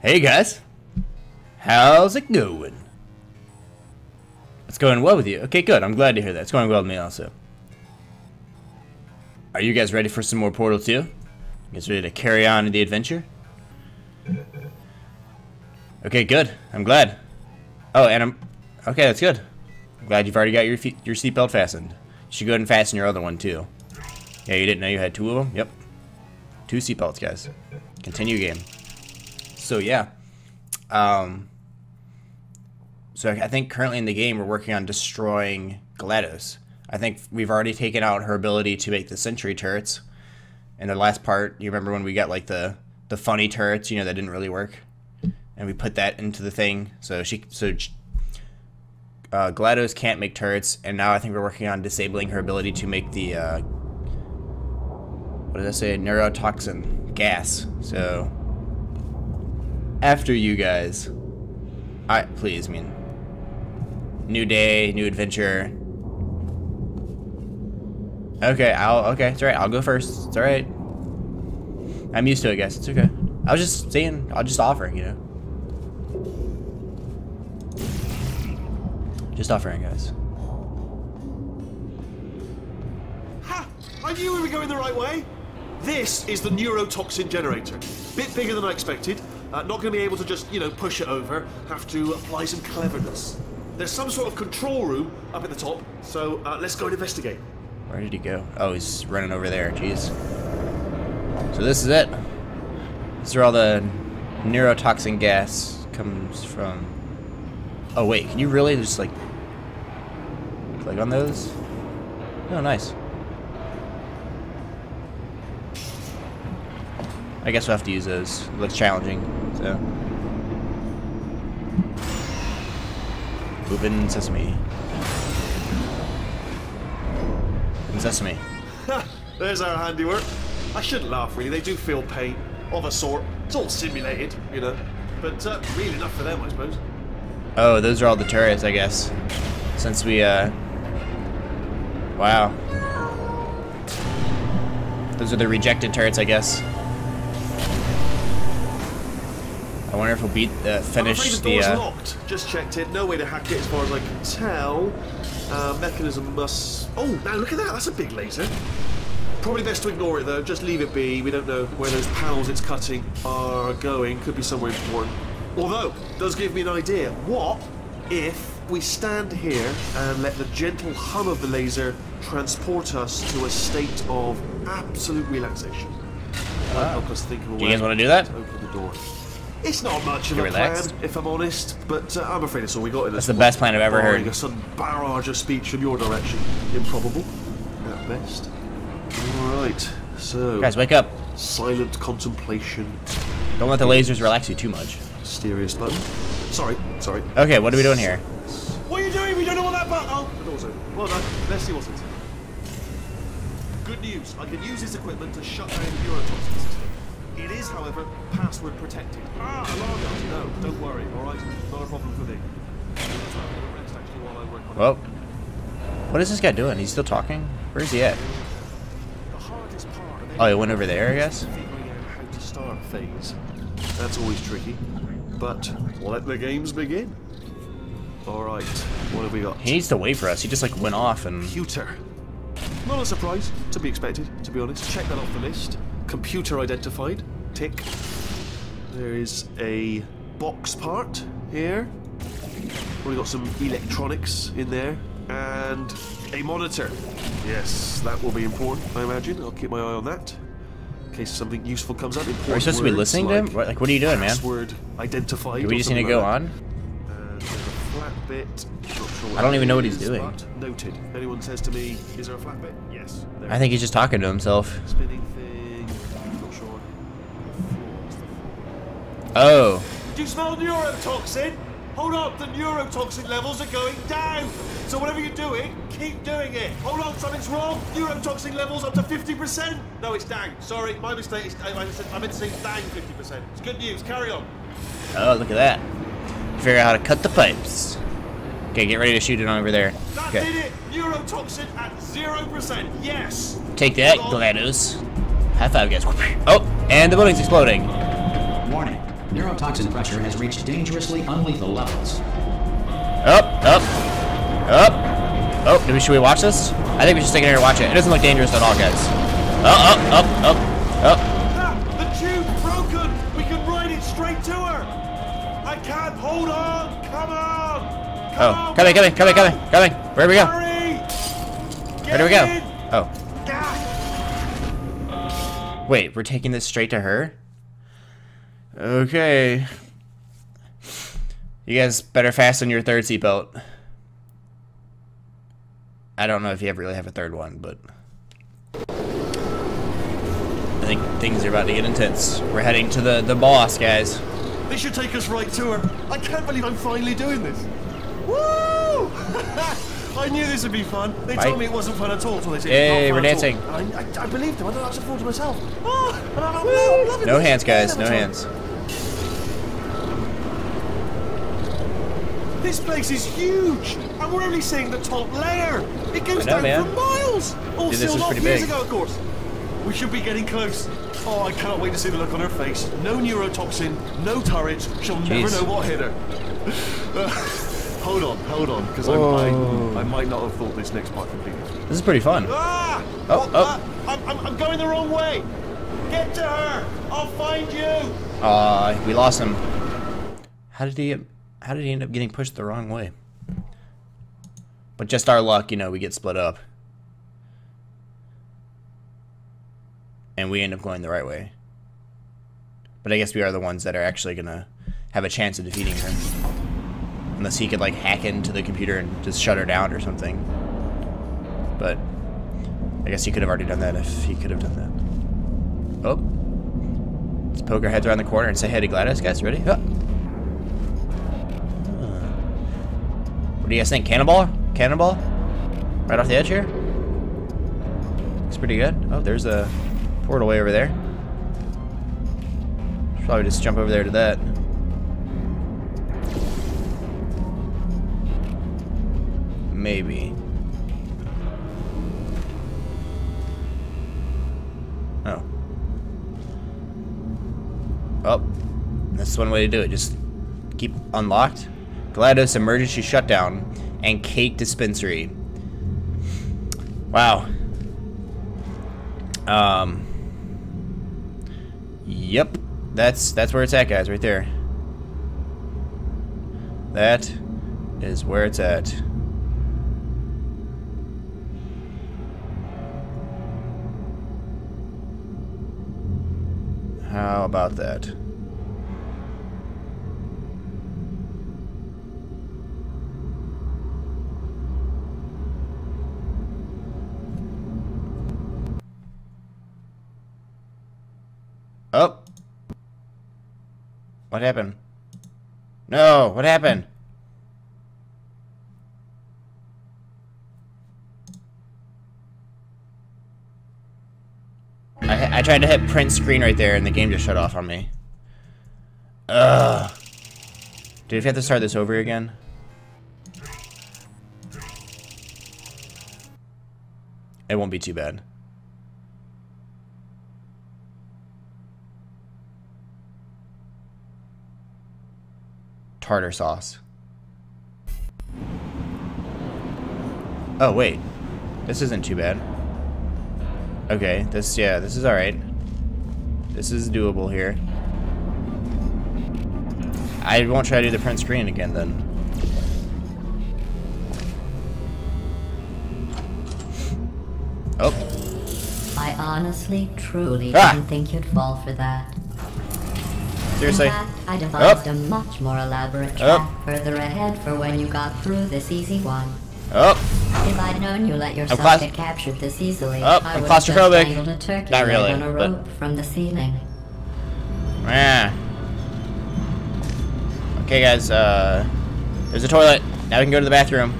Hey guys, how's it going? It's going well with you. Okay, good. I'm glad to hear that. It's going well with me also. Are you guys ready for some more Portal 2? You guys ready to carry on in the adventure? Okay, good. I'm glad. Oh, and I'm... Okay, that's good. I'm glad you've already got your your seatbelt fastened. You should go ahead and fasten your other one, too. Yeah, you didn't know you had two of them? Yep. Two seatbelts, guys. Continue game. So, yeah. Um... So I think currently in the game we're working on destroying GLaDOS. I think we've already taken out her ability to make the sentry turrets. In the last part, you remember when we got like the the funny turrets, you know, that didn't really work, and we put that into the thing. So she so uh, GLaDOS can't make turrets, and now I think we're working on disabling her ability to make the uh, what did I say? Neurotoxin gas. So after you guys, I please, I mean, new day, new adventure. Okay, I'll okay, it's alright, I'll go first. It's alright. I'm used to it, I guess. It's okay. I was just saying, I'll just offering, you know. Just offering, guys. Ha! I knew we were going the right way. This is the neurotoxin generator. Bit bigger than I expected. Uh, not going to be able to just, you know, push it over. Have to apply some cleverness. There's some sort of control room up at the top, so uh, let's go and investigate. Where did he go? Oh, he's running over there. Jeez. So this is it. These are all the neurotoxin gas comes from. Oh wait, can you really just like click on those? Oh, nice. I guess we'll have to use those. It looks challenging, so. Open sesame. Open sesame. There's our handiwork. I shouldn't laugh, really. They do feel pain, of a sort. It's all simulated, you know. But uh, real enough for them, I suppose. Oh, those are all the turrets, I guess. Since we, uh... Wow. Those are the rejected turrets, I guess. I wonder if we'll beat, uh, finish the the, door's uh... locked. Just checked it. No way to hack it as far as I can tell. Uh, mechanism must... Oh, now look at that. That's a big laser. Probably best to ignore it, though. Just leave it be. We don't know where those panels it's cutting are going. Could be somewhere important. Although, does give me an idea. What if we stand here and let the gentle hum of the laser transport us to a state of absolute relaxation? Might help us think of a Do you guys wanna do that? to Open the door. It's not much of a relaxed. plan, if I'm honest, but uh, I'm afraid it's all we got in That's this the best plan I've ever barring heard. a sudden barrage of speech from your direction. Improbable, at best. Alright, so... Guys, wake up. Silent contemplation. Don't let the lasers relax you too much. Mysterious button. Sorry, sorry. Okay, what are we doing here? What are you doing? We don't know what that button... Oh, the door's open. Well done. Let's see what's inside. Good news. I can use this equipment to shut down the neurotoxin system. It is, however, password protected. Ah, alarm bells. No, don't worry, alright? Not a problem for me. Rest actually while I work on it. Well, what is this guy doing? He's still talking? Where is he at? The hardest part of Oh, he went over there, I guess? how to start phase. That's always tricky. But let the games begin. Alright, what have we got? He needs to wait for us. He just like went off and Computer. Not a surprise, to be expected, to be honest. Check that off the list. Computer identified. Tick. There is a box part here. Probably got some electronics in there. And a monitor. Yes, that will be important, I imagine. I'll keep my eye on that. In case something useful comes up. Are we Important supposed to be listening to him? like What, like, are you doing, man? Password identified. Do we just need to go like on? Uh, a flat bit. Sure I don't even know what he's is, doing. Noted. Anyone says to me, is there a flat bit? Yes. I think he's just talking to himself. Oh. Do you smell neurotoxin? Hold up, the neurotoxin levels are going down. So whatever you're doing, keep doing it. Hold on, something's wrong. Neurotoxin levels up to 50%. No, it's down. Sorry, my mistake. It's, I, I meant to say down 50%. It's good news. Carry on. Oh, look at that. Figure out how to cut the pipes. Okay, get ready to shoot it on over there. That Okay. did it. Neurotoxin at 0%. Yes. Take that. GLaDOS. High five, guys. Oh, and the building's exploding. Warning. neurotoxin pressure has reached dangerously unlethal levels. Up, up, up. Oh, do we, should we watch this? I think we should stick it here and watch it. It doesn't look dangerous at all, guys. Up, up, up, up, up. Ah, the tube's broken! We can ride it straight to her! I can't hold on! Come on! Come Oh, on, coming, coming, coming, coming, coming. Where do we go? Hurry! Where do we go? In! Oh, Ah, wait, we're taking this straight to her? Okay. You guys better fasten your third seatbelt. I don't know if you ever really have a third one, but I think things are about to get intense. We're heading to the the boss, guys. This should take us right to her. I can't believe I'm finally doing this. Woo! I knew this would be fun. They Right. told me it wasn't fun at all until they said not we're dancing. I, I, I believed them. I don't actually thought to myself. Oh, No this. hands, guys. No hands. This place is huge, and we're only seeing the top layer. It goes know, down man. for miles. All Dude, sealed off years big. ago, of course. We should be getting close. Oh, I cannot wait to see the look on her face. No neurotoxin, no turret. She'll never know what hit her. hold on, hold on, because I, I might not have thought this next part completely. This is pretty fun. Ah! Oh, oh. ah, I'm, I'm, I'm going the wrong way. Get to her. I'll find you. Uh, we lost him. How did he? How did he end up getting pushed the wrong way? But just our luck, you know, we get split up, and we end up going the right way. But I guess we are the ones that are actually gonna have a chance of defeating her, unless he could like hack into the computer and just shut her down or something. But I guess he could have already done that if he could have done that. Oh. Let's poke our heads around the corner and say hey to GLaDOS. Guys, ready? Huh. What do you guys think? Cannonball? Cannonball? Right off the edge here? Looks pretty good. Oh, there's a portal way over there. Should probably just jump over there to that. Maybe. Oh. Oh, that's one way to do it. Just keep unlocked. GLaDOS emergency shutdown and cake dispensary. Wow. Um. Yep, that's that's where it's at, guys. Right there. That is where it's at. How about that? Oh. What happened? No, what happened? I, I tried to hit print screen right there and the game just shut off on me. Ugh. Dude, if you have to start this over again? It won't be too bad. Tartar sauce. Oh, wait. This isn't too bad. Okay, this, yeah, this is alright. This is doable here. I won't try to do the print screen again then. Oh, I honestly, truly Ah. didn't think you'd fall for that. Seriously? Fact, I devised Oh. a much more elaborate Oh. trap further ahead for when you got through this easy one. Oh, If I'd known you let yourself claus- get captured this easily, Oh, I I'm would have just claustrophobic. a turkey Not really, on a but- rope from the ceiling. yeah. Okay, guys, uh, there's a toilet. Now we can go to the bathroom.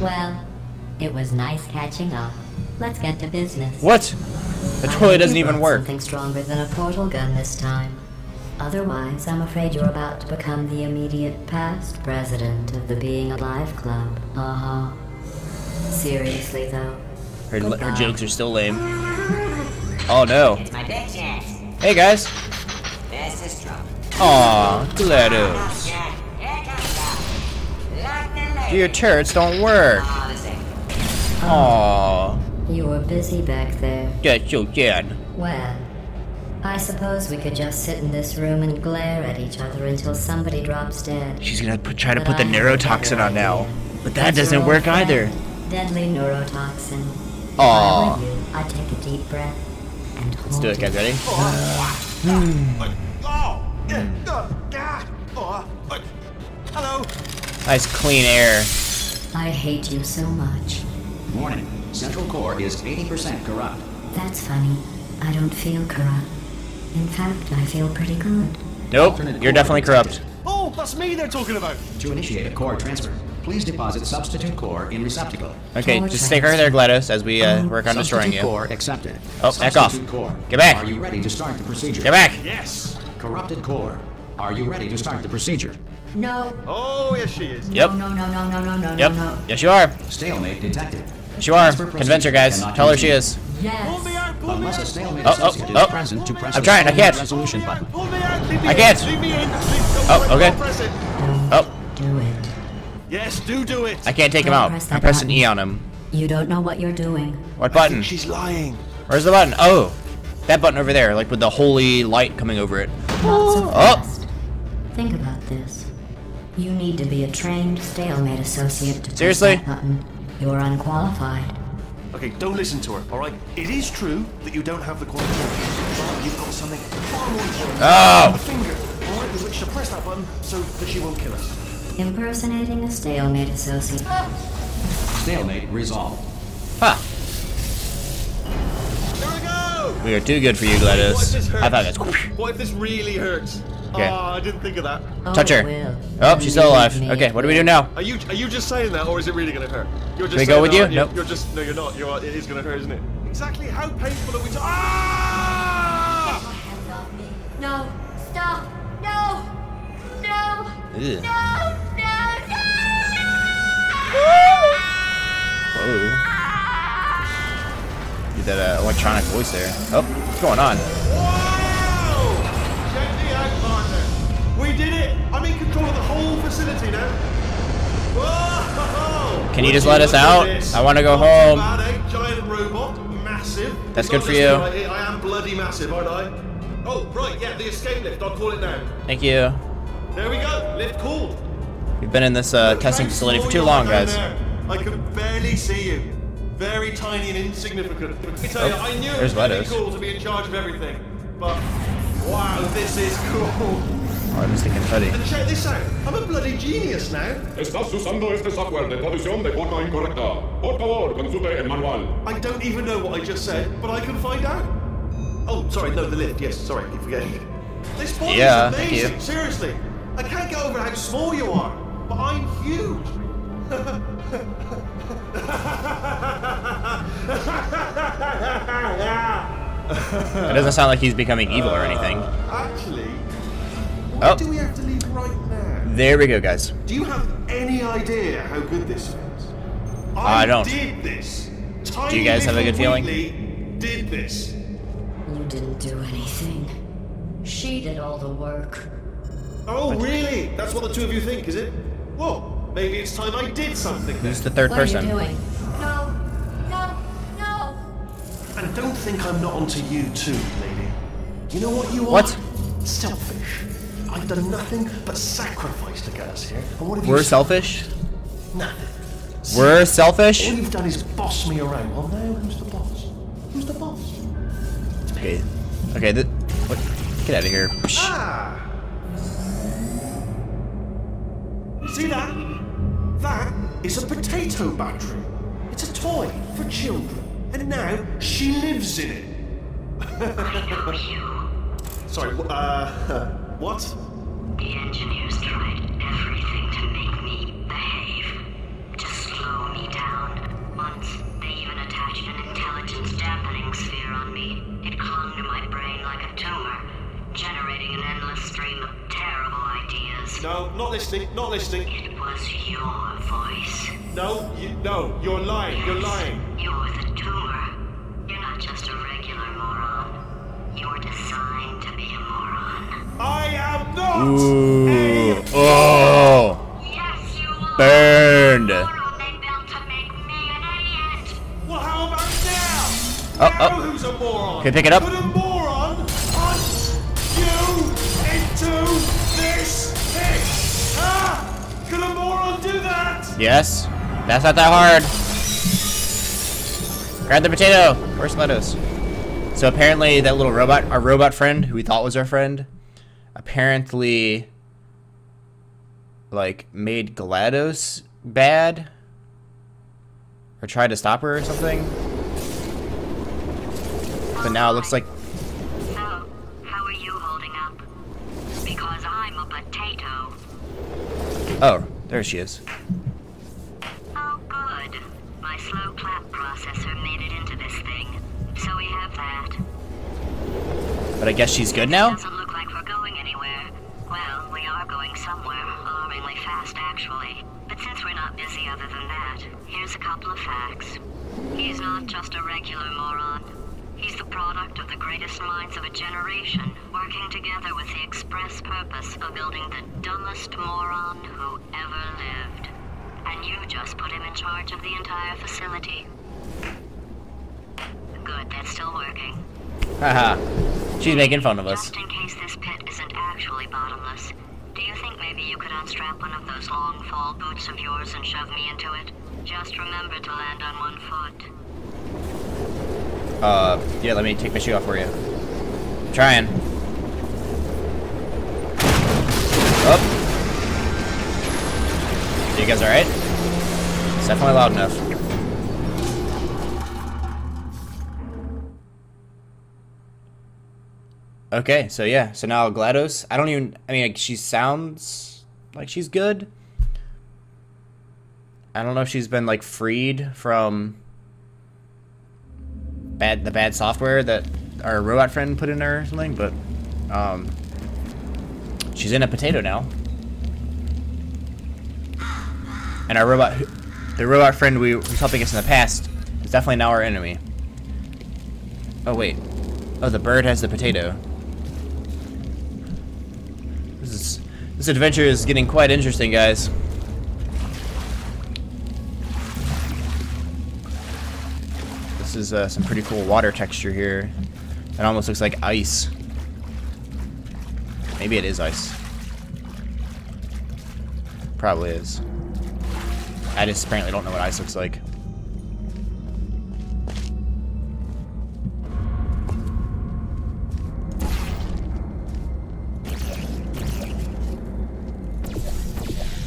Well, it was nice catching up. Let's get to business. What? The toilet doesn't even work. Something stronger than a portal gun this time. Otherwise, I'm afraid you're about to become the immediate past president of the Being Alive Club. Uh huh. Seriously, though. Her, her jokes are still lame. Oh no. It's my business. Hey guys. This Aw, GLaDOS. Your turrets don't work. Aw, You were busy back there. that's so sad. Well, I suppose we could just sit in this room and glare at each other until somebody drops dead. She's gonna put, try to But put the I have neurotoxin better on now. But that That's doesn't work friend, either. Deadly neurotoxin. If I were you, I'd take a deep breath and hold Let's do it, guys. Ready? Yeah, hello. Nice clean air. I hate you so much. Warning. Central core is 80% corrupt. That's funny. I don't feel corrupt. In fact, I feel pretty good. Nope, you're definitely corrupt. Oh, that's me they're talking about. To initiate a core transfer, please deposit substitute core in receptacle. Okay, Core just stay right there, GLaDOS, as we uh, work on destroying Substitute you. core accepted. Oh, back off. Core. Get back. Are you ready to start the procedure? Get back! Yes. Corrupted core. Are you ready to start the procedure? No. Oh, yes, she is. Yep. No, no, no, no, no, no, Yep. no, no. Yes, you are. Stalemate detected. Yes, you are. Convince her, guys. Tell her she continue. is. Pull me Yes. Out, pull me Unless a stalemate Oh, oh, oh. present to press I'm trying, I can't. resolution button. Pull me out, leave me I can't. Leave me in. Leave, Oh, okay. don't press it. Oh, Do it. Yes, do do it. I can't take him Don't out. I'm that pressing button. E on him. You don't know what you're doing. What button? She's lying. Where's the button? Oh, that button over there, like with the holy light coming over it. Not so Oh. Think about this. You need to be a trained stalemate associate to Seriously? press that button. You're unqualified. Okay, don't listen to her, all right? It is true that you don't have the qualifications, but you've got something far more important. Oh! A finger, all right, with which to press that button so that she won't kill us. Impersonating a stalemate associate. Ah! Stalemate resolved. Huh. There we go! We are too good for you, What if GLaDOS. this hurts? I thought that's. What if this really hurts? Okay. Oh, I didn't think of that. Oh, Touch her. it. Oh, she's still alive. Okay, what do we do now? Are you are you just saying that, or is it really going to hurt? You're just we go with that, you? aren't Nope. You're just no, you're not. You're it is going to hurt, isn't it? Exactly how painful are we? To- ah! No, stop, no, no, Ugh. no, no, no! Oh. Get that uh, electronic voice there. Oh, what's going on? Did it. I'm in control of the whole facility now. Whoa! Can you just let us out? I wanna go Not home. Eh? Giant robot, massive. That's good for you. I, I am bloody massive, aren't I? Oh, right, yeah, the escape lift. I'll call it now. Thank you. There we go. Lift called. We've been in this uh, testing facility for too long, guys. I can barely see you. Very tiny and insignificant. Me tell you, Oh, I knew it was cool to be in charge of everything. But, wow, this is cool. Oh, I'm just thinking hoodie. And check this out. I'm a bloody genius now. Estás usando este software de traducción de forma incorrecta. Por favor, consulte el manual. I don't even know what I just said, but I can find out. Oh, sorry, no, the lift. Yes, sorry, keep forgetting. This body Yeah, is thank amazing. you. Seriously, I can't get over how small you are, but I'm huge. It doesn't sound like he's becoming evil or anything. Actually, Oh. do we have to leave right now? There we go, guys. Do you have any idea how good this feels? I don't. did this. Do you guys have a good feeling? Wheatley did this. You didn't do anything. She did all the work. Oh, really? That's what the two of you think, is it? Well, maybe it's time I did something then. Who's the third What person? are you doing? No, no, no! And don't think I'm not onto you too, lady. You know what you are? What? Selfish. I've done nothing but sacrifice to get us here. And what have We're said? selfish? Nothing. We're selfish? All you've done is boss me around. Well, now who's the boss? Who's the boss? Okay. Okay, th- what? Get out of here. Psh. Ah! See that? That is a potato battery. It's a toy for children. And now she lives in it. Sorry, uh, what? The engineers tried everything to make me behave, to slow me down. Once, they even attached an intelligence dampening sphere on me. It clung to my brain like a tumor, generating an endless stream of terrible ideas. No, not listening, not listening. It was your voice. No, you, no, you're lying, you're lying. You're the tumor. You're not just a regular moron. You're designed how about now? Oh, oh. who's a moron? Can you pick it up? Put a moron punch you into this pit. Ah! Could a moron do that? Yes. That's not that hard. Grab the potato. Where's lettuce? So apparently that little robot, our robot friend, who we thought was our friend, apparently like made GLaDOS bad or tried to stop her or something. But now it looks like So, how are you holding up? Because I'm a potato. oh, there she is. Oh, good. My slow clap processor made it into this thing. So we have that. But I guess she's good now. A couple of facts. He's not just a regular moron. He's the product of the greatest minds of a generation, working together with the express purpose of building the dumbest moron who ever lived. And you just put him in charge of the entire facility. Good, that's still working. Haha. She's making fun of us. Just in case this pit isn't actually bottomless, do you think maybe you could unstrap one of those long fall boots of yours and shove me into it? Just remember to land on one foot. Uh, yeah, let me take my shoe off for you. trying. Up. You guys alright? It's definitely loud enough. Okay, so yeah, so now GLaDOS, I don't even, I mean, like, she sounds like she's good. I don't know if she's been, like, freed from bad the bad software that our robot friend put in her or something, but um, she's in a potato now. And our robot, the robot friend we was helping us in the past, is definitely now our enemy. Oh wait, oh the bird has the potato. This is this adventure is getting quite interesting, guys. Is uh, some pretty cool water texture here. It almost looks like ice. Maybe it is ice. Probably is. I just apparently don't know what ice looks like.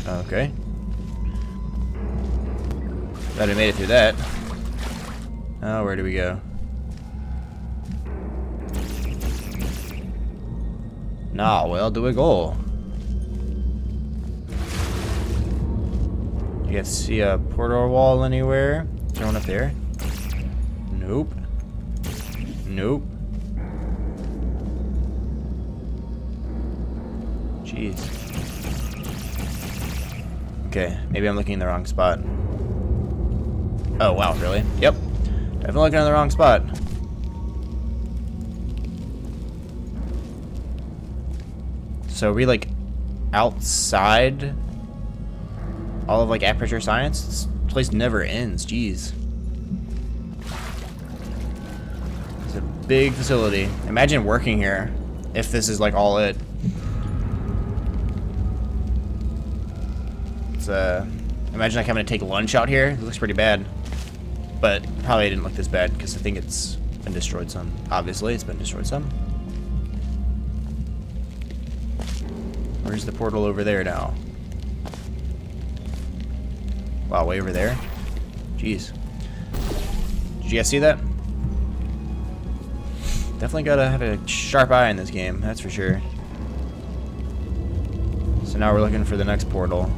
Okay. Glad we made it through that. Oh, where do we go? Nah, where do we go? You guys see a portal wall anywhere? Is there one up there? Nope. Nope. Jeez. Okay, maybe I'm looking in the wrong spot. Oh, wow, really? Yep. Definitely looking in the wrong spot. So are we like outside all of like aperture science? This place never ends, jeez. It's a big facility. Imagine working here if this is like all it. It's uh imagine like having to take lunch out here. It looks pretty bad. But probably didn't look this bad because I think it's been destroyed some. Obviously, it's been destroyed some. Where's the portal over there now? Wow, way over there? Jeez. Did you guys see that? Definitely gotta have a sharp eye in this game, that's for sure. So now we're looking for the next portal.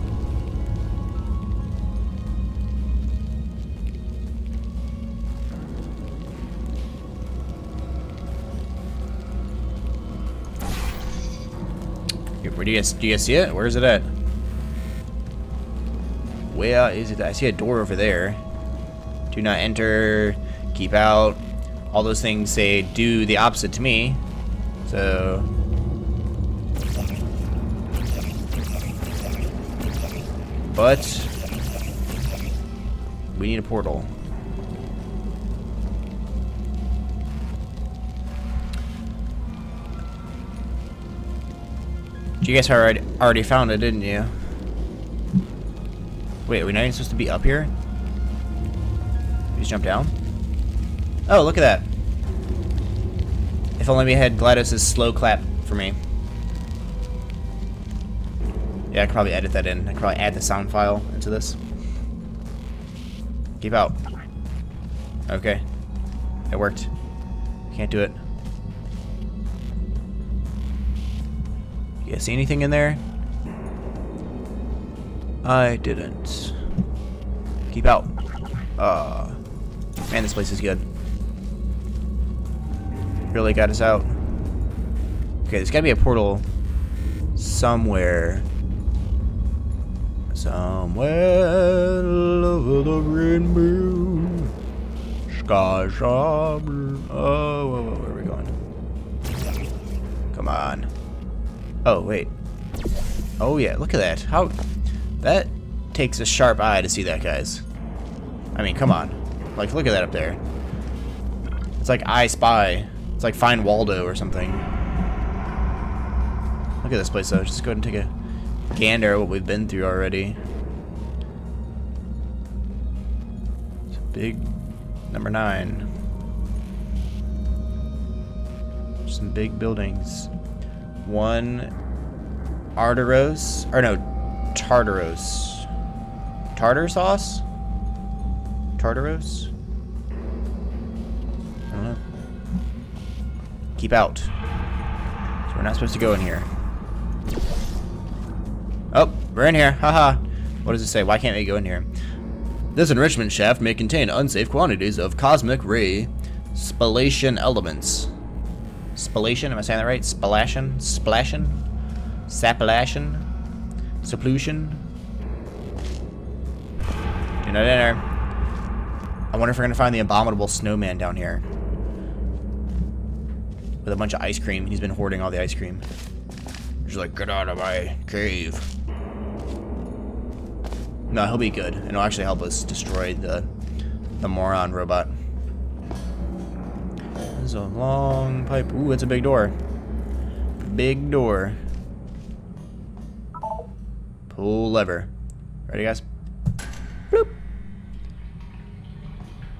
Where do you guys, do you guys see it? Where is it at? Where is it? I see a door over there. Do not enter. Keep out. All those things say do the opposite to me. So But we need a portal. You guys already already found it, didn't you? Wait, are we not even supposed to be up here? We just jump down? Oh, look at that. If only we had GLaDOS's slow clap for me. Yeah, I could probably edit that in. I could probably add the sound file into this. Keep out. Okay. It worked. Can't do it. You guys see anything in there? I didn't. Keep out. Uh, man, this place is good. Really got us out. Okay, there's gotta be a portal somewhere. Somewhere over the rainbow. Sky summer. Oh, where are we going? Come on. Oh, wait. Oh, yeah, look at that. How... That takes a sharp eye to see that, guys. I mean, come on. Like, look at that up there. It's like I Spy. It's like Find Waldo or something. Look at this place, though. Just go ahead and take a gander at what we've been through already. Big number nine. Some big buildings. One Arteros, or no, Tartaros. Tartar sauce? Tartaros? I don't know. Keep out. So we're not supposed to go in here. Oh, we're in here. Haha. what does it say? Why can't we go in here? This enrichment shaft may contain unsafe quantities of cosmic ray spallation elements. Spallation? Am I saying that right? Splashing? Sappellation? Supplution? Do not enter. I wonder if we're gonna find the abominable snowman down here. With a bunch of ice cream. He's been hoarding all the ice cream. He's like, get out of my cave. No, he'll be good. And it'll actually help us destroy the the moron robot. There's a long pipe. Ooh, it's a big door. Big door. Pull lever. Ready, guys? Bloop.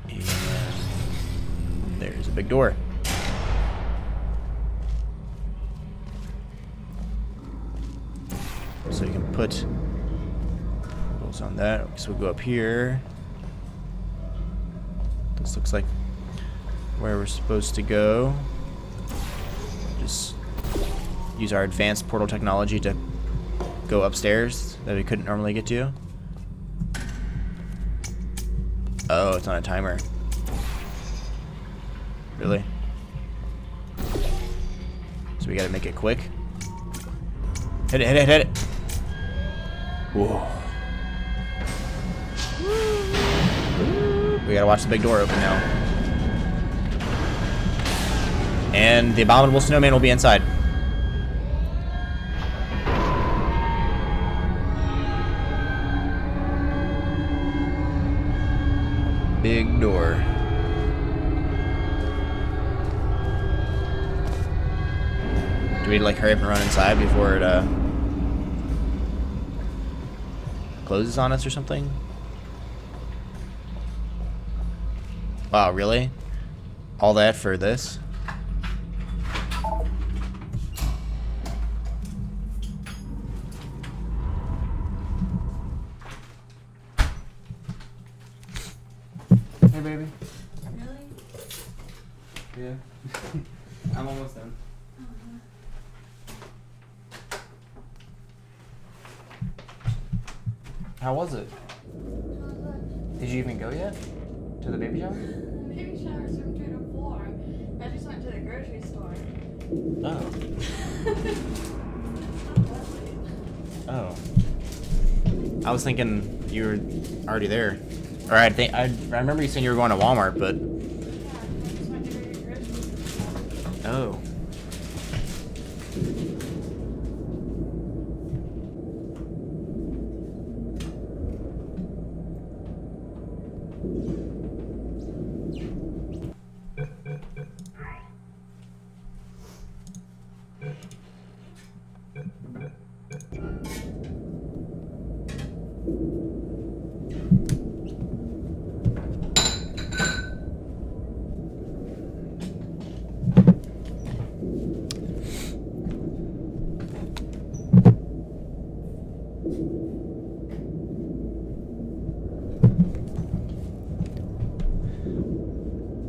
And there's a big door. So you can put those on that. So we'll go up here. This looks like where we're supposed to go. Just use our advanced portal technology to go upstairs that we couldn't normally get to. Oh, it's on a timer. Really? So we gotta make it quick. Hit it, hit it, hit it. Whoa. We gotta watch the big door open now. And the abominable snowman will be inside. Big door. Do we like hurry up and run inside before it uh closes on us or something? Wow, really? All that for this? Hey, baby. Really? Yeah. I'm almost done. How was it? Did you even go yet? To the baby shower? Baby shower swim through the floor. I just went to the grocery store. Oh. Oh. I was thinking you were already there. Or I think I, I remember you saying you were going to Walmart, but. Yeah,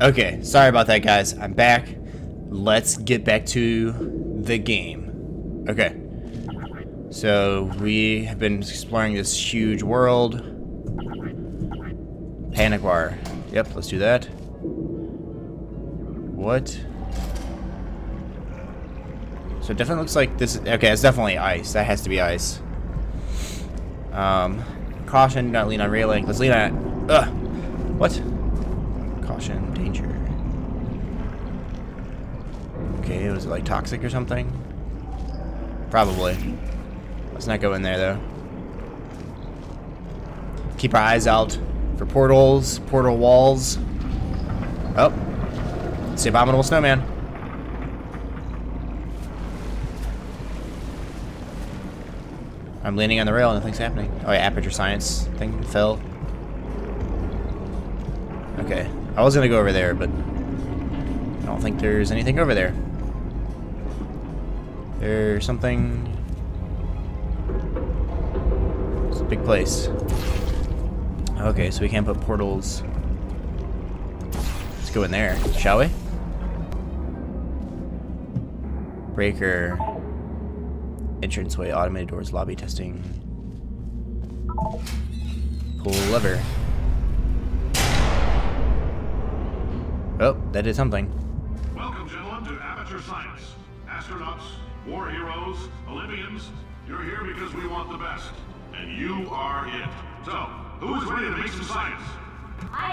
Okay, sorry about that, guys. I'm back. Let's get back to the game. Okay. So, we have been exploring this huge world. Panic bar. Yep, let's do that. What? So it definitely looks like this. Okay, it's definitely ice. That has to be ice. Um, caution, do not lean on railing. Let's lean on. Ugh. What? Caution, danger. Okay, it was it like toxic or something? Probably. Let's not go in there though. Keep our eyes out for portals, portal walls. Oh, it's the abominable snowman. I'm leaning on the rail, nothing's happening. Oh yeah, aperture science thing fell. Okay, I was gonna go over there, but I don't think there's anything over there. There's something. It's a big place. Okay, so we can't put portals. Let's go in there, shall we? Breaker. Entranceway, automated doors, lobby testing. Pull lever. Oh, that did something. Welcome, gentlemen, to Aperture Science. Astronauts, war heroes, Olympians, you're here because we want the best. And you are it. So, who's ready to make some science? I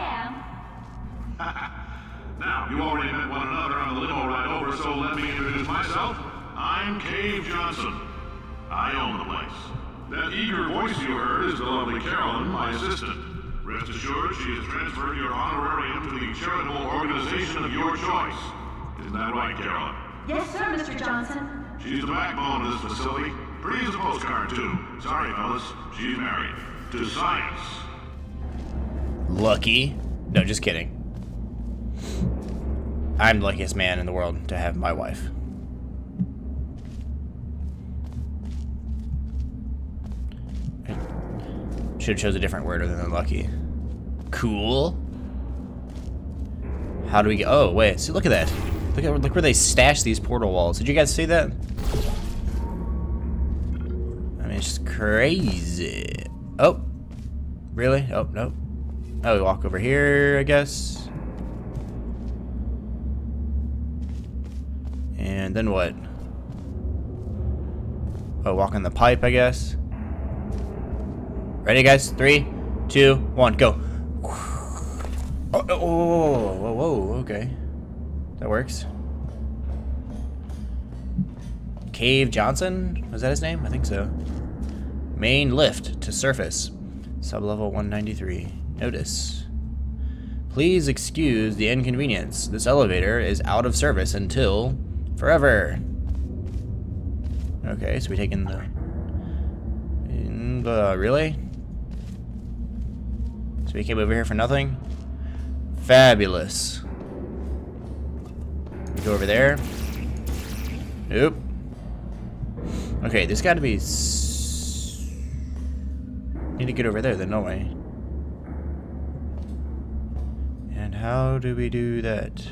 am. Now, you already met one another on the limo ride over, so let me introduce myself. I'm Cave Johnson. I own the place. That eager voice you heard is the lovely Caroline, my assistant. Rest assured, she has transferred your honorarium to the charitable organization of your choice. Isn't that right, Caroline? Yes, sir, Mr. Johnson. She's the backbone of this facility. Pretty as a postcard, too. Sorry, fellas. She's married. To science. Lucky. No, just kidding. I'm the luckiest man in the world to have my wife. Should have chose a different word other than lucky. Cool. How do we get? Oh wait, see, look at that. Look at look where they stashed these portal walls. Did you guys see that? I mean, it's crazy. Oh, really? Oh no. Oh, we walk over here, I guess. And then what? Oh, walk on the pipe, I guess. Ready, guys? Three, two, one, go. Oh oh, oh, oh, oh, whoa, whoa, whoa, okay. That works. Cave Johnson? Was that his name? I think so. Main lift to surface. Sublevel 193. Notice. Please excuse the inconvenience. This elevator is out of service until forever. Okay, so we taking the... In the... Really? So we came over here for nothing? Fabulous. Go over there. Nope. Okay, there's got to be... Need to get over there then, no way. And how do we do that?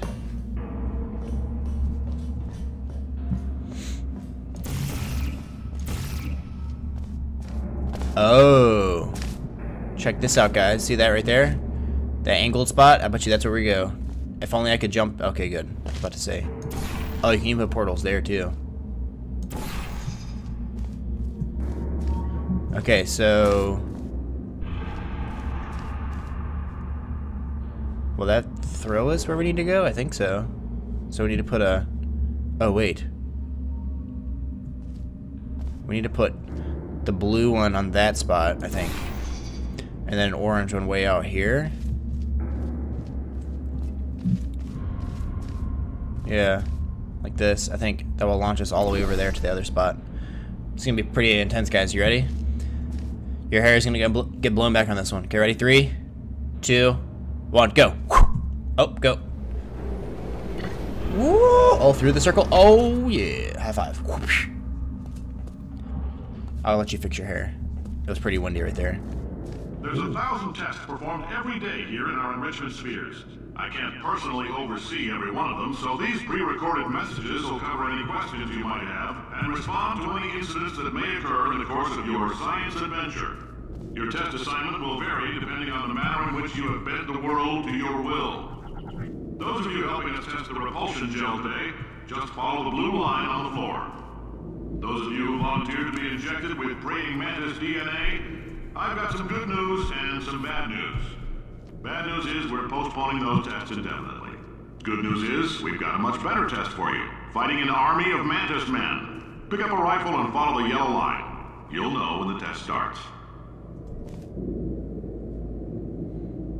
Oh. Check this out, guys. See that right there? That angled spot? I bet you that's where we go. If only I could jump. Okay, good. About to say. Oh, you can even put portals there, too. Okay, so... Will that throw us where we need to go? I think so. So we need to put a... Oh, wait. We need to put the blue one on that spot, I think. And then an orange one way out here. Yeah, like this. I think that will launch us all the way over there to the other spot. It's gonna be pretty intense, guys. You ready? Your hair is gonna get, bl get blown back on this one. Okay, ready? Three, two, one, go. Oh, go. Woo! All through the circle. Oh, yeah. High five. I'll let you fix your hair. It was pretty windy right there. There's a thousand tests performed every day here in our enrichment spheres. I can't personally oversee every one of them, so these pre-recorded messages will cover any questions you might have and respond to any incidents that may occur in the course of your science adventure. Your test assignment will vary depending on the manner in which you have bent the world to your will. Those of you helping us test the repulsion gel today, just follow the blue line on the floor. Those of you who volunteered to be injected with praying mantis DNA, I've got some good news and some bad news. Bad news is we're postponing those tests indefinitely. Good news is we've got a much better test for you. Fighting an army of mantis men. Pick up a rifle and follow the yellow line. You'll know when the test starts.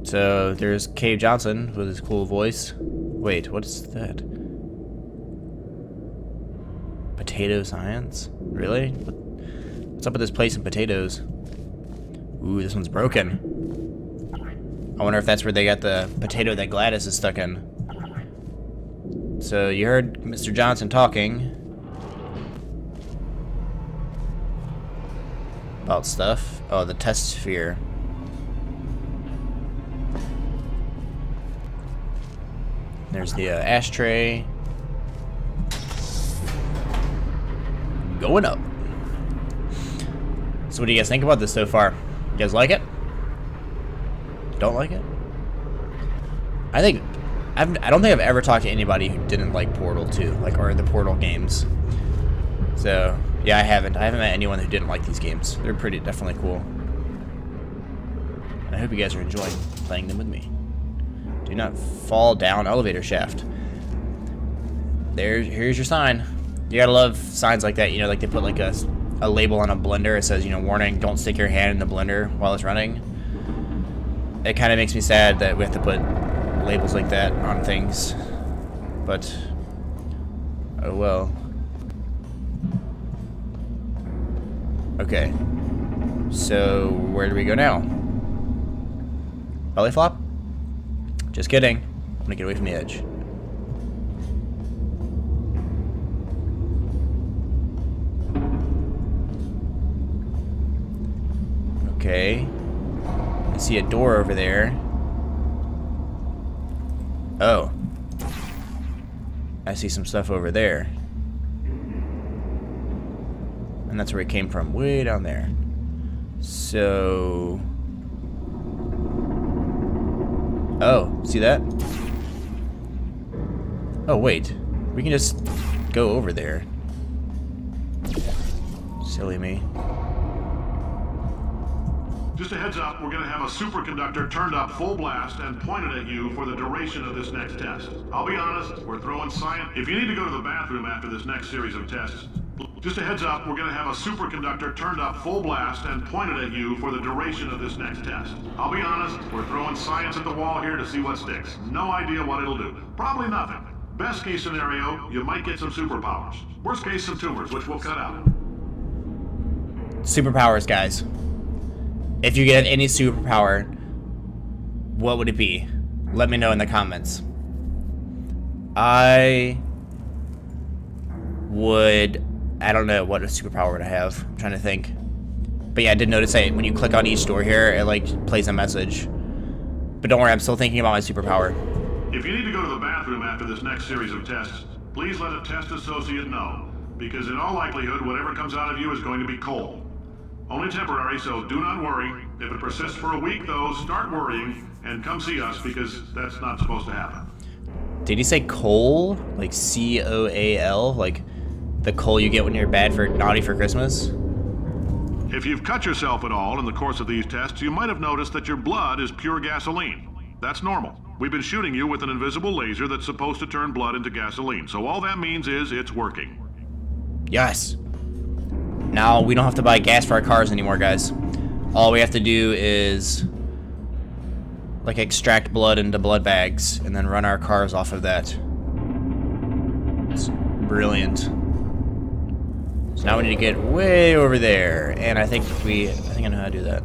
So there's Cave Johnson with his cool voice. Wait, what is that? Potato science? Really? What's up with this place in potatoes? Ooh, this one's broken. I wonder if that's where they got the potato that GLaDOS is stuck in. So you heard Mr. Johnson talking about stuff. Oh, the test sphere. There's the uh, ashtray. Going up. So what do you guys think about this so far? You guys like it? Don't like it? I think I've, I don't think I've ever talked to anybody who didn't like Portal 2, like or the Portal games. So yeah, I haven't. I haven't met anyone who didn't like these games. They're pretty definitely cool. I hope you guys are enjoying playing them with me. Do not fall down elevator shaft. There's here's your sign. You gotta love signs like that. You know, like they put like a, a label on a blender. It says, you know, warning, don't stick your hand in the blender while it's running. It kind of makes me sad that we have to put labels like that on things. But, oh well. Okay. So, where do we go now? Belly flop? Just kidding. I'm gonna get away from the edge. Okay. I see a door over there. Oh. I see some stuff over there. And that's where it came from, way down there. So... Oh, see that? Oh, wait. We can just go over there. Silly me. Just a heads up, we're gonna have a superconductor turned up full blast and pointed at you for the duration of this next test. I'll be honest, we're throwing science. If you need to go to the bathroom after this next series of tests, just a heads up, we're gonna have a superconductor turned up full blast and pointed at you for the duration of this next test. I'll be honest, we're throwing science at the wall here to see what sticks. No idea what it'll do. Probably nothing. Best case scenario, you might get some superpowers. Worst case, some tumors, which we'll cut out. Superpowers, guys. If you get any superpower, what would it be? Let me know in the comments. I would... I don't know what a superpower would I have. I'm trying to think. But yeah, I did notice that when you click on each door here, it like plays a message. But don't worry, I'm still thinking about my superpower. If you need to go to the bathroom after this next series of tests, please let a test associate know, because in all likelihood, whatever comes out of you is going to be coal. Only temporary, so do not worry. If it persists for a week, though, start worrying and come see us, because that's not supposed to happen. Did he say coal? Like C-O-A-L? Like the coal you get when you're bad for naughty for Christmas? If you've cut yourself at all in the course of these tests, you might have noticed that your blood is pure gasoline. That's normal. We've been shooting you with an invisible laser that's supposed to turn blood into gasoline, so all that means is it's working. Yes. Now we don't have to buy gas for our cars anymore, guys. All we have to do is like extract blood into blood bags and then run our cars off of that. It's brilliant. So now we need to get way over there, and I think we, I think I know how to do that.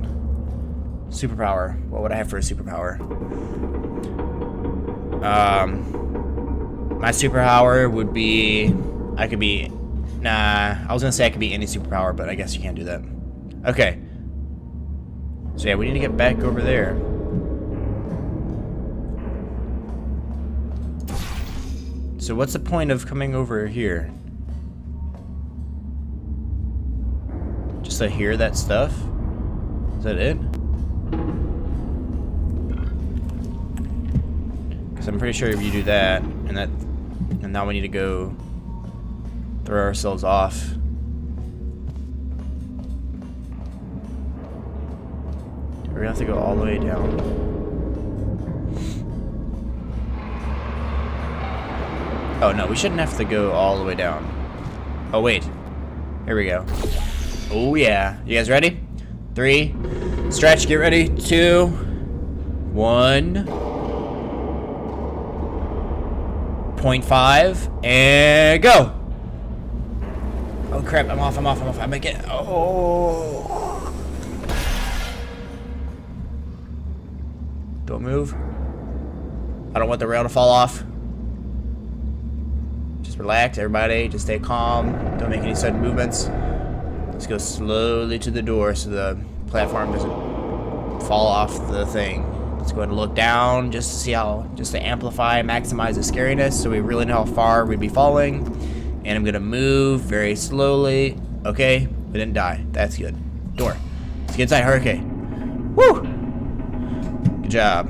Superpower. What would I have for a superpower? Um, my superpower would be, I could be Nah, I was gonna say I could be any superpower, but I guess you can't do that. Okay. So yeah, we need to get back over there. So what's the point of coming over here? Just to hear that stuff? Is that it? Because I'm pretty sure if you do that, and that, and now we need to go throw ourselves off. We're gonna have to go all the way down. Oh no, we shouldn't have to go all the way down. Oh wait. Here we go. Oh yeah. You guys ready? Three. Stretch, get ready. Two. One. Point five. And go. Crap, I'm off, I'm off, I'm off. I'm get. Oh. Don't move. I don't want the rail to fall off. Just relax, everybody. Just stay calm. Don't make any sudden movements. Let's go slowly to the door so the platform doesn't fall off the thing. Let's go ahead and look down just to see how, just to amplify, maximize the scariness so we really know how far we'd be falling. And I'm gonna move very slowly. Okay, we didn't die. That's good. Door. Let's get inside Hurricane. Woo! Good job.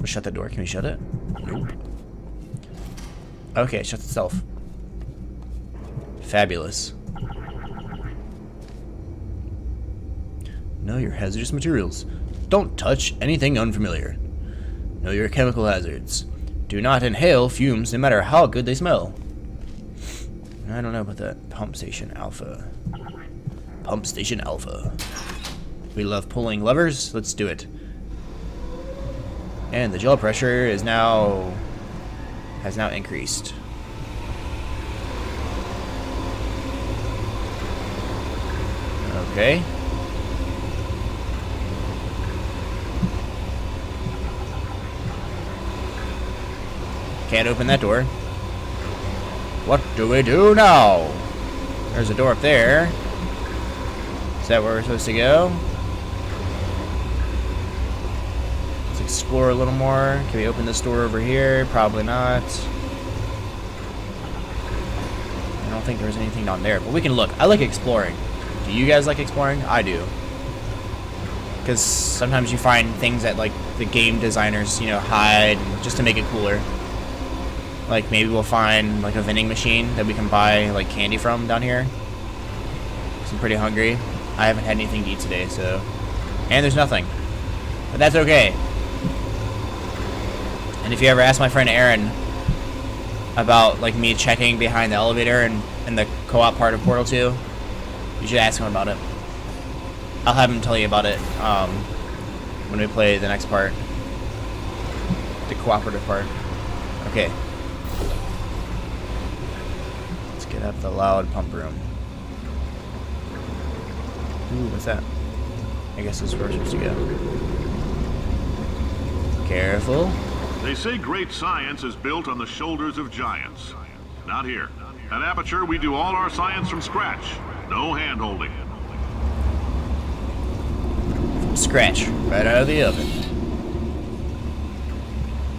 Let's shut the door. Can we shut it? Nope. Okay, it shuts itself. Fabulous. Know your hazardous materials. Don't touch anything unfamiliar. Know your chemical hazards. Do not inhale fumes no matter how good they smell. I don't know about that. Pump Station Alpha. Pump Station Alpha. We love pulling levers. Let's do it. And the gel pressure is now has now increased. Okay. Can't open that door. What do we do now? There's a door up there. Is that where we're supposed to go? Let's explore a little more. Can we open this door over here? Probably not. I don't think there's anything down there, but we can look. I like exploring. Do you guys like exploring? I do. Because sometimes you find things that like the game designers, you know, hide just to make it cooler. Like maybe we'll find like a vending machine that we can buy like candy from down here. I'm pretty hungry. I haven't had anything to eat today, so. And there's nothing. But that's okay. And if you ever ask my friend Aaron about like me checking behind the elevator and, and the co-op part of Portal 2, you should ask him about it. I'll have him tell you about it um, when we play the next part. The cooperative part. Okay. Get up the loud pump room. Ooh, what's that? I guess this is where we're supposed to go. Careful. They say great science is built on the shoulders of giants. Not here. At Aperture, we do all our science from scratch. No hand-holding. Scratch. Right out of the oven.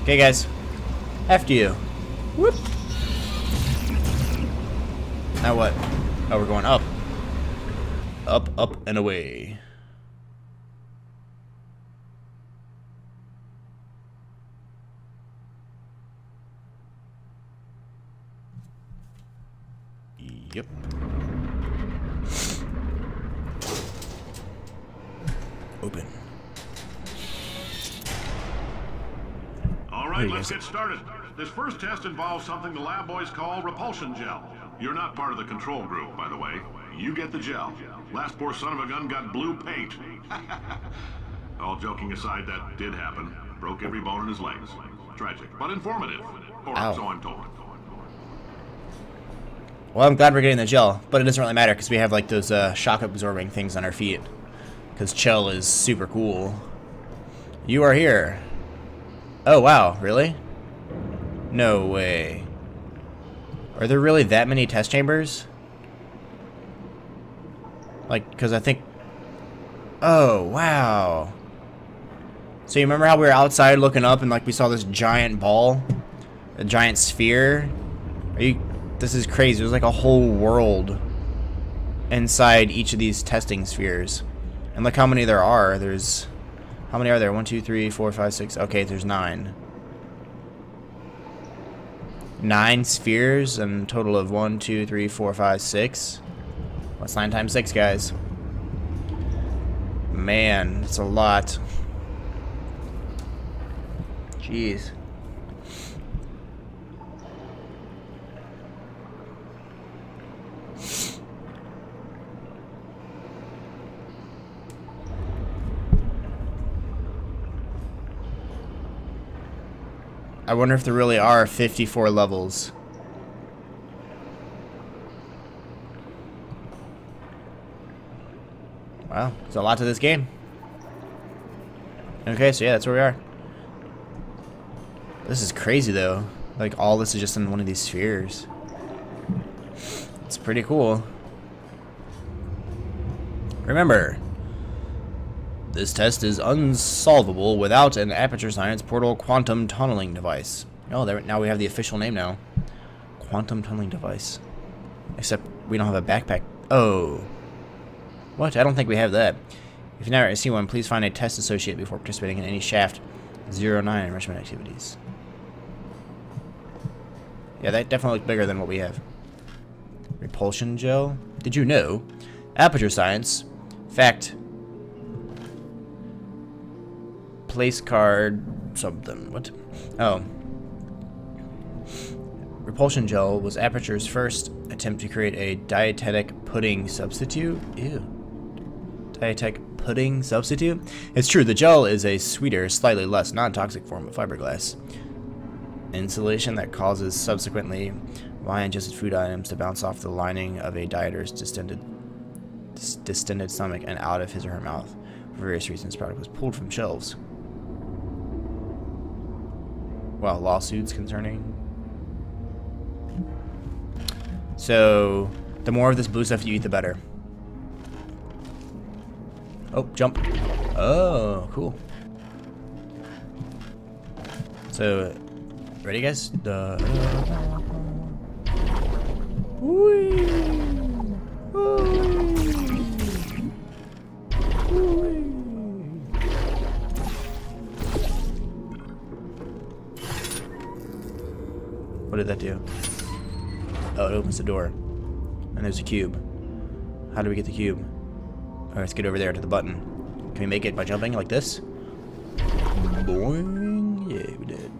Okay, guys. After you. Whoop. Now what? Oh, we're going up. Up, up, and away. Yep. Open. All right, let's get started. This first test involves something the lab boys call repulsion gel. You're not part of the control group, by the way. You get the gel. Last poor son of a gun got blue paint. All joking aside, that did happen. Broke every bone in his legs. Tragic, but informative. Or Ow. so I'm told. Well, I'm glad we're getting the gel, but it doesn't really matter because we have like those uh, shock absorbing things on our feet. Because Chell is super cool. You are here. Oh wow, really? No way. Are there really that many test chambers? Like, because I think... Oh, wow. So you remember how we were outside looking up and like we saw this giant ball? A giant sphere? Are you... This is crazy. There's like a whole world inside each of these testing spheres. And look how many there are. There's... How many are there? One, two, three, four, five, six. Okay, there's nine. Nine spheres and total of one, two, three, four, five, six. What's nine times six, guys? Man, it's a lot. Jeez. I wonder if there really are 54 levels. Wow, there's a lot to this game. Okay, so yeah, that's where we are. This is crazy though. Like all this is just in one of these spheres. It's pretty cool. Remember, this test is unsolvable without an Aperture Science Portal Quantum Tunneling Device. Oh, there, now we have the official name now. Quantum Tunneling Device. Except we don't have a backpack. Oh. What? I don't think we have that. If you never see one, please find a test associate before participating in any Shaft 09 enrichment activities. Yeah, that definitely looks bigger than what we have. Repulsion gel? Did you know? Aperture Science. Fact. Place card something. What? Oh. Repulsion gel was Aperture's first attempt to create a dietetic pudding substitute. Ew. Dietetic pudding substitute? It's true, the gel is a sweeter, slightly less non-toxic form of fiberglass insulation that causes subsequently wine-ingested food items to bounce off the lining of a dieter's distended, distended stomach and out of his or her mouth. For various reasons, product was pulled from shelves. Well, lawsuits concerning. So, the more of this blue stuff you eat, the better. Oh, jump. Oh, cool. So, Ready, guys? The. What did that do? Oh, it opens the door. And there's a cube. How do we get the cube? Alright, let's get over there to the button. Can we make it by jumping like this? Boing. Yeah, we did.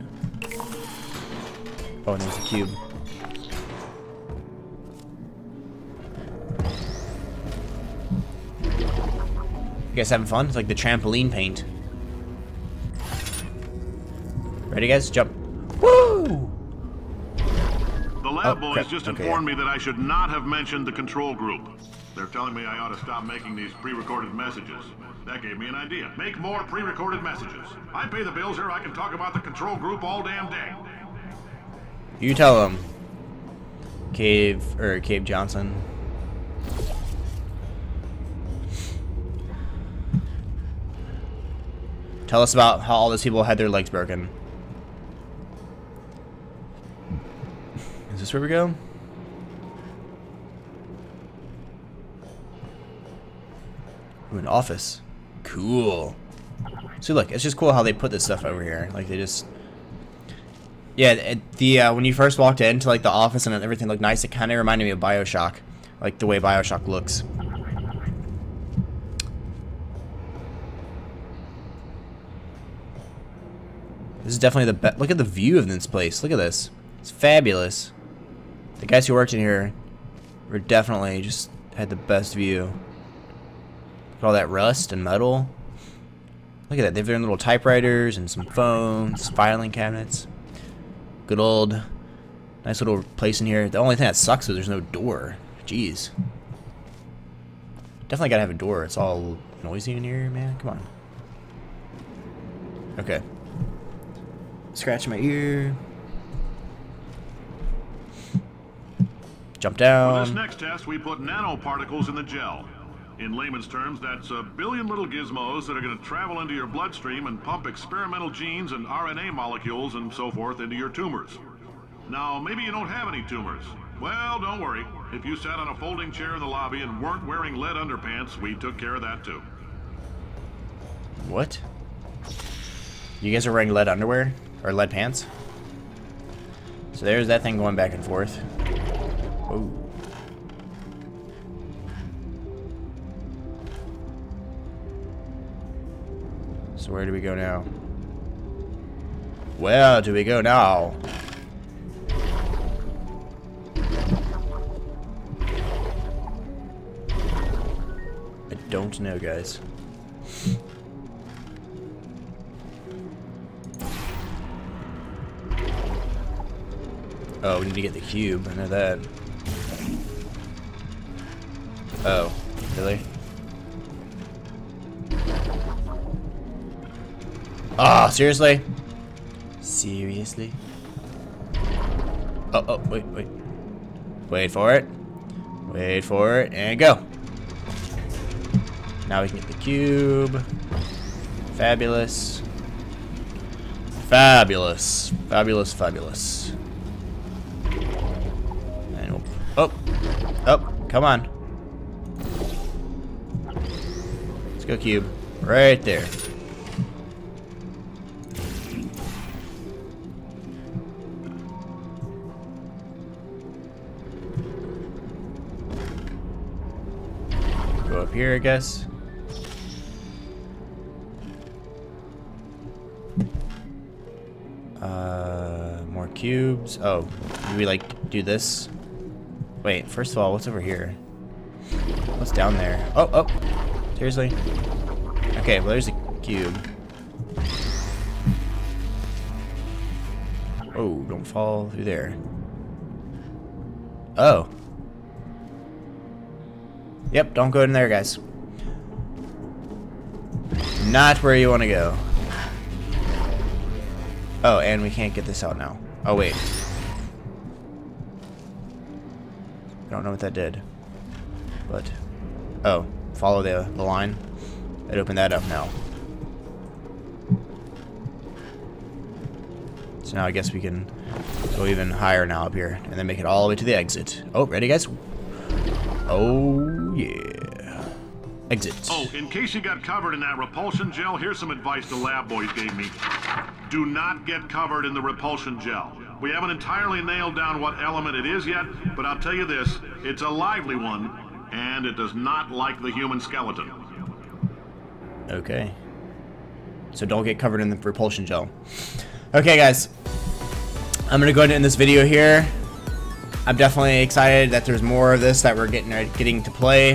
Oh, and there's a cube. You guys having fun? It's like the trampoline paint. Ready, guys? Jump. Woo! The lab Oh, boys crap. just Okay, informed me that I should not have mentioned the control group. They're telling me I ought to stop making these pre-recorded messages. That gave me an idea. Make more pre-recorded messages. I pay the bills here. I can talk about the control group all damn day. You tell them. Cave, or Cave Johnson. Tell us about how all those people had their legs broken. This where we go? Ooh, an office. Cool. So look, it's just cool how they put this stuff over here. Like they just yeah, the uh, when you first walked into like the office and everything looked nice, it kind of reminded me of Bioshock, like the way Bioshock looks. This is definitely the best. Look at the view of this place. Look at this. It's fabulous. The guys who worked in here were definitely just had the best view. Look at all that rust and metal. Look at that. They have their little typewriters and some phones, filing cabinets. Good old, nice little place in here. The only thing that sucks is there's no door. Jeez. Definitely gotta have a door. It's all noisy in here, man. Come on. Okay. Scratch my ear. Jump For this down. next test, we put nanoparticles in the gel. In layman's terms, that's a billion little gizmos that are going to travel into your bloodstream and pump experimental genes and RNA molecules and so forth into your tumors. Now, maybe you don't have any tumors. Well, don't worry. If you sat on a folding chair in the lobby and weren't wearing lead underpants, we took care of that too. What? You guys are wearing lead underwear? Or lead pants? So there's that thing going back and forth. So where do we go now? Where do we go now? I don't know, guys. Oh, we need to get the cube. I know that. Oh, really? Ah, seriously? Seriously? Oh, oh, wait, wait. Wait for it. Wait for it, and go. Now we can get the cube. Fabulous. Fabulous. Fabulous, fabulous. And we'll, oh, oh, come on. Go cube. Right there. Go up here, I guess. Uh, more cubes. Oh, do we like do this? Wait, first of all, what's over here? What's down there? Oh, oh, seriously? Okay, well there's a cube. Oh, don't fall through there. Oh. Yep, don't go in there, guys. Not where you want to go. Oh, and we can't get this out now. Oh, wait. I don't know what that did. But, oh, follow the, the line. I'd open that up now. So now I guess we can go even higher now up here. And then make it all the way to the exit. Oh, ready guys? Oh, yeah. Exit. Oh, in case you got covered in that repulsion gel, here's some advice the lab boys gave me. Do not get covered in the repulsion gel. We haven't entirely nailed down what element it is yet, but I'll tell you this, it's a lively one, and it does not like the human skeleton. Okay. So don't get covered in the repulsion gel. Okay, guys. I'm gonna go ahead and end this video here. I'm definitely excited that there's more of this that we're getting getting to play.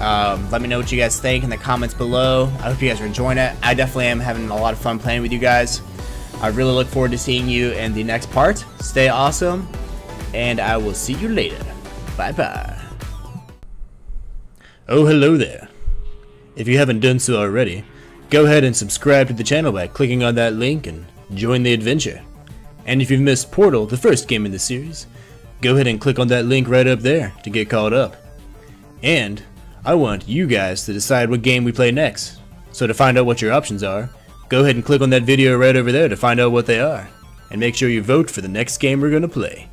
Um, let me know what you guys think in the comments below. I hope you guys are enjoying it. I definitely am having a lot of fun playing with you guys. I really look forward to seeing you in the next part. Stay awesome, and I will see you later. Bye bye. Oh, hello there. If you haven't done so already, go ahead and subscribe to the channel by clicking on that link and join the adventure. And if you've missed Portal, the first game in the series, go ahead and click on that link right up there to get caught up. And I want you guys to decide what game we play next. So to find out what your options are, go ahead and click on that video right over there to find out what they are. And make sure you vote for the next game we're going to play.